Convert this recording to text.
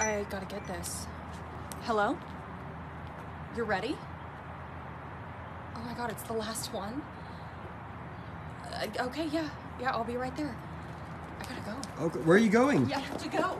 I gotta get this. Hello? You're ready? Oh my god, it's the last one. Uh, okay, yeah. Yeah, I'll be right there. I gotta go. Okay, where are you going? Yeah, I have to go.